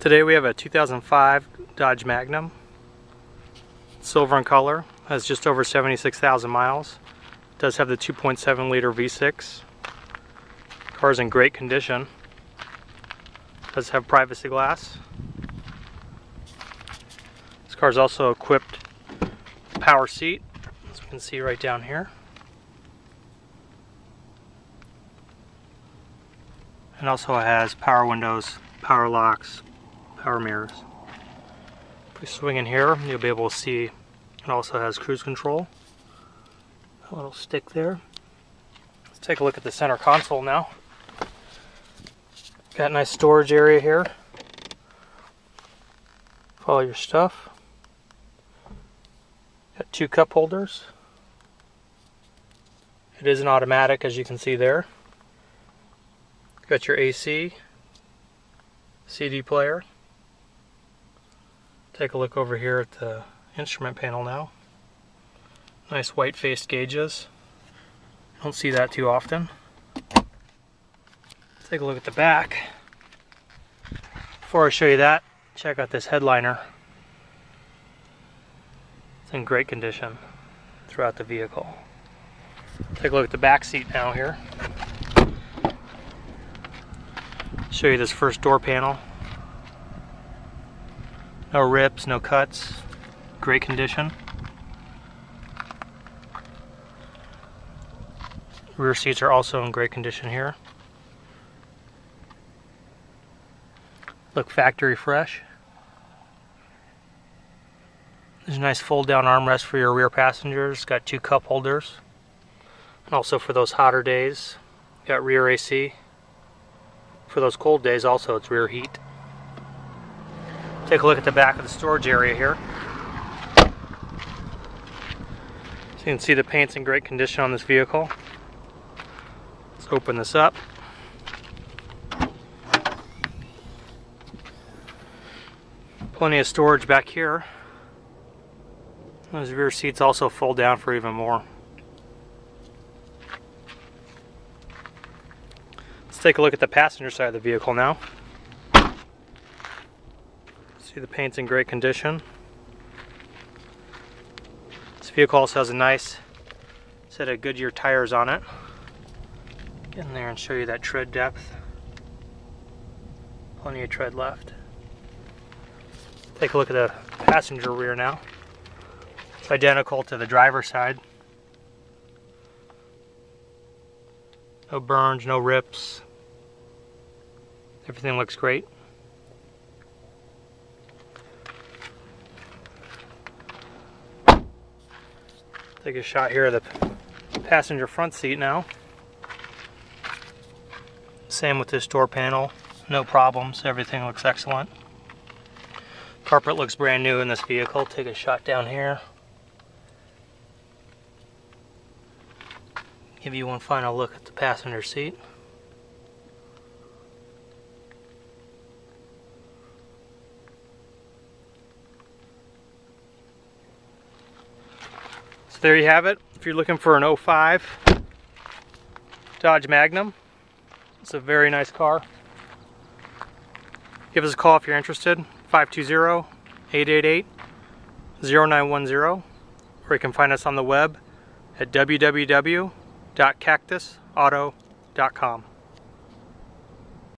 Today we have a 2005 Dodge Magnum. Silver in color, has just over 76,000 miles. Does have the 2.7 liter V6. Car's in great condition. Does have privacy glass. This car is also equipped with power seat, as we can see right down here. And also has power windows, power locks, power mirrors. If we swing in here, you'll be able to see it also has cruise control. A little stick there. Let's take a look at the center console now. Got a nice storage area here. All your stuff. Got two cup holders. It is an automatic as you can see there. Got your AC, CD player. Take a look over here at the instrument panel now. Nice white faced gauges. Don't see that too often. Take a look at the back. Before I show you that, check out this headliner. It's in great condition throughout the vehicle. Take a look at the back seat now here. Show you this first door panel. No rips, no cuts, great condition. Rear seats are also in great condition here. Look factory fresh. There's a nice fold down armrest for your rear passengers. Got two cup holders. And also for those hotter days, got rear AC. For those cold days also it's rear heat. Take a look at the back of the storage area here. So you can see the paint's in great condition on this vehicle. Let's open this up. Plenty of storage back here. Those rear seats also fold down for even more. Let's take a look at the passenger side of the vehicle now. See the paint's in great condition. This vehicle also has a nice set of Goodyear tires on it. Get in there and show you that tread depth. Plenty of tread left. Take a look at the passenger rear now. It's identical to the driver's side. No burns, no rips. Everything looks great. Take a shot here of the passenger front seat now. Same with this door panel. No problems. Everything looks excellent. Carpet looks brand new in this vehicle. Take a shot down here. Give you one final look at the passenger seat. So there you have it. If you're looking for an 05 Dodge Magnum, it's a very nice car. Give us a call if you're interested. 520-888-0910 or you can find us on the web at www.cactusauto.com.